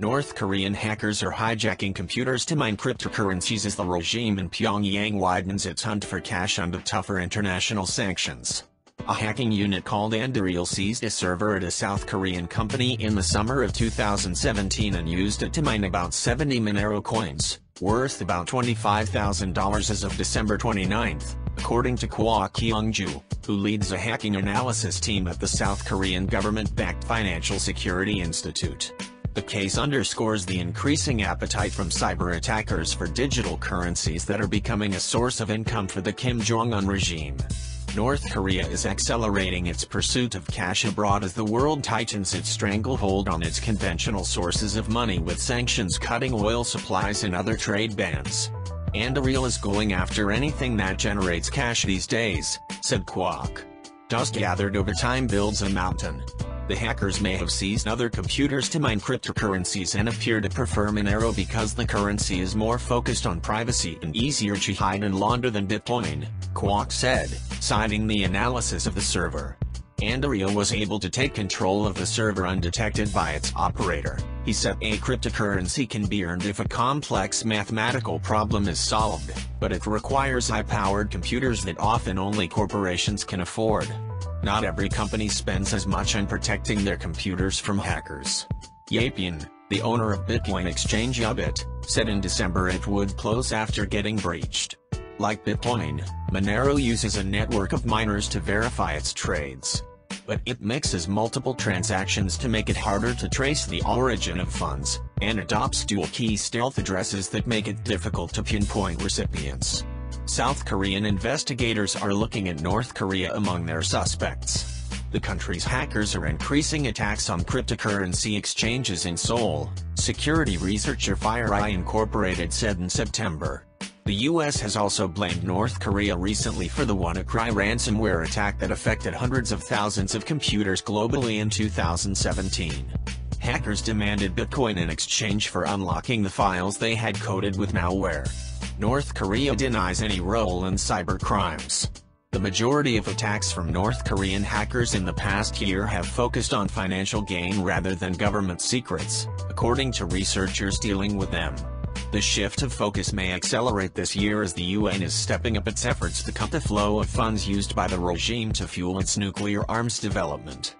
North Korean hackers are hijacking computers to mine cryptocurrencies as the regime in Pyongyang widens its hunt for cash under tougher international sanctions. A hacking unit called Andariel seized a server at a South Korean company in the summer of 2017 and used it to mine about 70 Monero coins, worth about $25,000 as of December 29, according to Kwak Kyung-ju, who leads a hacking analysis team at the South Korean government-backed Financial Security Institute. The case underscores the increasing appetite from cyber attackers for digital currencies that are becoming a source of income for the Kim Jong-un regime. North Korea is accelerating its pursuit of cash abroad as the world tightens its stranglehold on its conventional sources of money with sanctions cutting oil supplies and other trade bans. Andariel is going after anything that generates cash these days, said Kwak. Dust gathered over time builds a mountain. The hackers may have seized other computers to mine cryptocurrencies and appear to prefer Monero because the currency is more focused on privacy and easier to hide and launder than Bitcoin, Kwak said, citing the analysis of the server. Andariel was able to take control of the server undetected by its operator. He said a cryptocurrency can be earned if a complex mathematical problem is solved, but it requires high-powered computers that often only corporations can afford. Not every company spends as much on protecting their computers from hackers. Yapian, the owner of Bitcoin exchange Youbit, said in December it would close after getting breached. Like Bitcoin, Monero uses a network of miners to verify its trades. But it mixes multiple transactions to make it harder to trace the origin of funds, and adopts dual-key stealth addresses that make it difficult to pinpoint recipients. South Korean investigators are looking at North Korea among their suspects. The country's hackers are increasing attacks on cryptocurrency exchanges in Seoul, security researcher FireEye Incorporated said in September. The U.S. has also blamed North Korea recently for the WannaCry ransomware attack that affected hundreds of thousands of computers globally in 2017. Hackers demanded Bitcoin in exchange for unlocking the files they had coded with malware. North Korea denies any role in cyber crimes. The majority of attacks from North Korean hackers in the past year have focused on financial gain rather than government secrets, according to researchers dealing with them. The shift of focus may accelerate this year as the UN is stepping up its efforts to cut the flow of funds used by the regime to fuel its nuclear arms development.